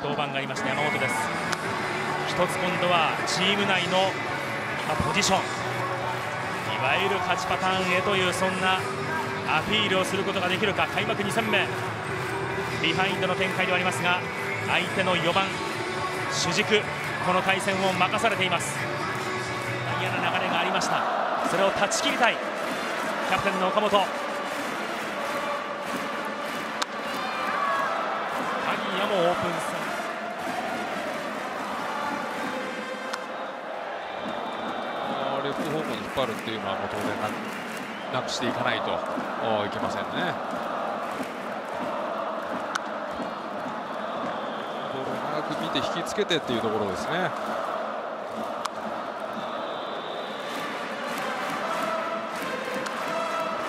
登板がありました山本です。一つ今度はチーム内のポジション。いわゆる勝ちパターンへというそんなアピールをすることができるか。開幕2戦目。ビハインドの展開ではありますが相手の4番主軸この対戦を任されています。嫌な流れがありました。それを断ち切りたい。キャプテンの岡本。鍵谷もオープン戦。レフト方向に引っ張るっていうのはもう当然ななくしていかないといけませんね。ボールを長く見て引きつけてっていうところですね。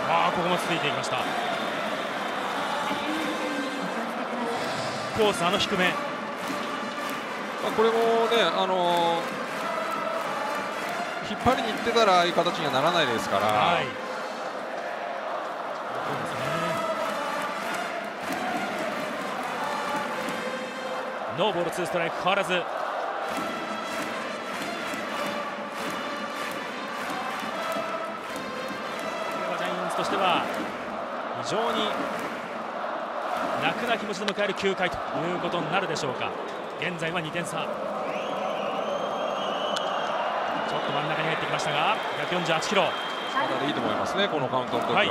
ああここもついていきましたコースあの低め、まあ、これもねあのー引っ張りに行ってたらああいう形にはならないですから。はい。ノーボールツーストライク変わらず。ジャイアンツとしては非常に楽な気持ちで迎える9回ということになるでしょうか。現在は2点差ちょっと真ん中に入ってきましたが148キロ。まだでいいと思いますねこのカウントの時は、はい。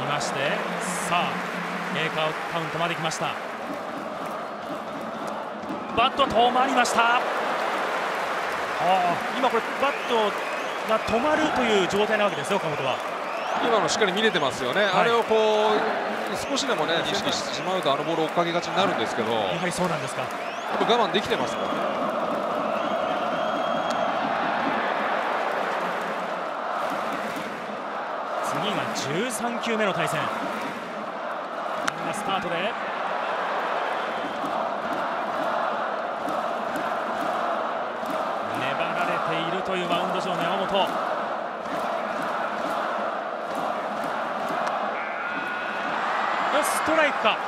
見ましてさあ経過カウントまで来ました。バット止まりました。今これバットが止まるという状態なわけですよ、岡本は。今のしっかり見れてますよね、はい、あれをこう少しでもね意識してしまうとあのボールを追っかけがちになるんですけど、やはりそうなんですか。我慢できてますもんね。次が13球目の対戦。スタートでストライクか。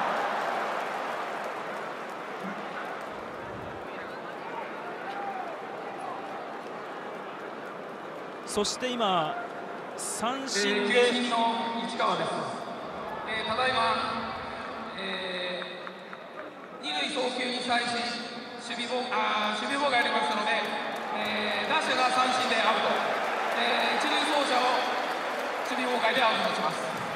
そして今三振で、えー、の市川です、えー、ただいま、えー、二塁送球に際し守備妨あ守備妨害ありましたのでえー、打者が三振でアウト、えー、一塁走者を守備妨害でアウトとします。